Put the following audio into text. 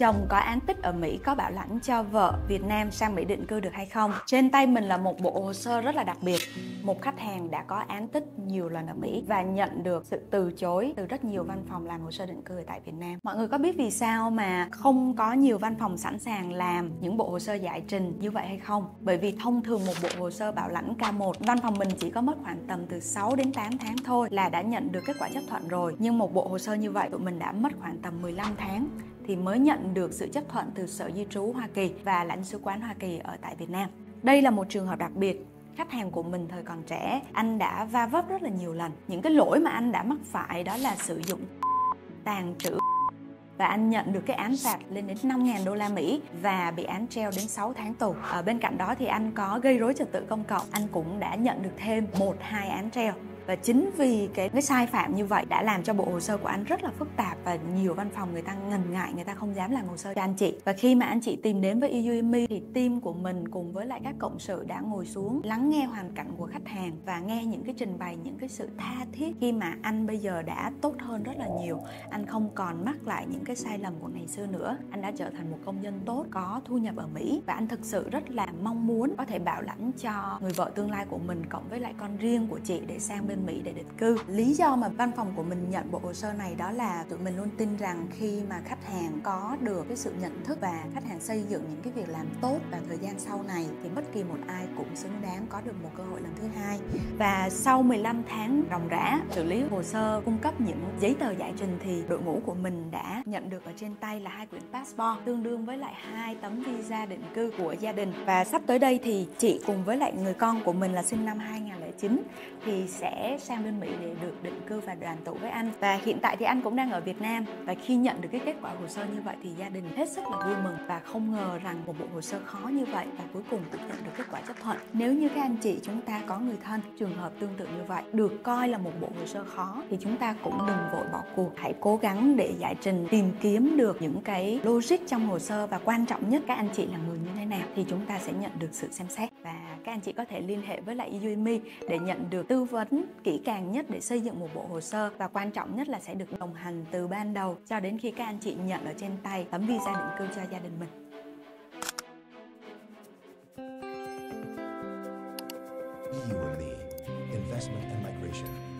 chồng có án tích ở Mỹ có bảo lãnh cho vợ Việt Nam sang Mỹ định cư được hay không. Trên tay mình là một bộ hồ sơ rất là đặc biệt. Một khách hàng đã có án tích nhiều lần ở Mỹ và nhận được sự từ chối từ rất nhiều văn phòng làm hồ sơ định cư tại Việt Nam. Mọi người có biết vì sao mà không có nhiều văn phòng sẵn sàng làm những bộ hồ sơ giải trình như vậy hay không? Bởi vì thông thường một bộ hồ sơ bảo lãnh K1 văn phòng mình chỉ có mất khoảng tầm từ 6 đến 8 tháng thôi là đã nhận được kết quả chấp thuận rồi. Nhưng một bộ hồ sơ như vậy, tụi mình đã mất khoảng tầm 15 tháng thì mới nhận được sự chấp thuận từ Sở Di trú Hoa Kỳ và lãnh sứ quán Hoa Kỳ ở tại Việt Nam. Đây là một trường hợp đặc biệt khách hàng của mình thời còn trẻ anh đã va vấp rất là nhiều lần những cái lỗi mà anh đã mắc phải đó là sử dụng tàn trữ và anh nhận được cái án phạt lên đến 5.000 đô la Mỹ và bị án treo đến 6 tháng tù. Ở bên cạnh đó thì anh có gây rối trật tự công cộng, anh cũng đã nhận được thêm một hai án treo và chính vì cái cái sai phạm như vậy đã làm cho bộ hồ sơ của anh rất là phức tạp và nhiều văn phòng người ta ngần ngại, người ta không dám làm hồ sơ cho anh chị. Và khi mà anh chị tìm đến với EUME thì team của mình cùng với lại các cộng sự đã ngồi xuống lắng nghe hoàn cảnh của khách hàng và nghe những cái trình bày, những cái sự tha thiết khi mà anh bây giờ đã tốt hơn rất là nhiều. Anh không còn mắc lại những cái sai lầm của ngày xưa nữa. Anh đã trở thành một công dân tốt, có thu nhập ở Mỹ và anh thực sự rất là mong muốn có thể bảo lãnh cho người vợ tương lai của mình cộng với lại con riêng của chị để sang bên Mỹ để định cư. Lý do mà văn phòng của mình nhận bộ hồ sơ này đó là tụi mình luôn tin rằng khi mà khách hàng có được cái sự nhận thức và khách hàng xây dựng những cái việc làm tốt và thời gian sau này thì bất kỳ một ai cũng xứng đáng có được một cơ hội lần thứ hai. Và sau 15 tháng ròng rã xử lý hồ sơ, cung cấp những giấy tờ giải trình thì đội ngũ của mình đã nhận được ở trên tay là hai quyển passport tương đương với lại hai tấm visa định cư của gia đình và sắp tới đây thì chị cùng với lại người con của mình là sinh năm 2000. 2009 thì sẽ sang bên Mỹ để được định cư và đoàn tụ với anh. Và hiện tại thì anh cũng đang ở Việt Nam. Và khi nhận được cái kết quả hồ sơ như vậy thì gia đình hết sức là vui mừng và không ngờ rằng một bộ hồ sơ khó như vậy và cuối cùng cũng nhận được kết quả chấp thuận. Nếu như các anh chị chúng ta có người thân, trường hợp tương tự như vậy, được coi là một bộ hồ sơ khó thì chúng ta cũng đừng vội bỏ cuộc. Hãy cố gắng để giải trình, tìm kiếm được những cái logic trong hồ sơ và quan trọng nhất. Các anh chị là người như thế nạp thì chúng ta sẽ nhận được sự xem xét và các anh chị có thể liên hệ với lại Yumi để nhận được tư vấn kỹ càng nhất để xây dựng một bộ hồ sơ và quan trọng nhất là sẽ được đồng hành từ ban đầu cho đến khi các anh chị nhận ở trên tay tấm visa định cư cho gia đình mình. You investment and migration.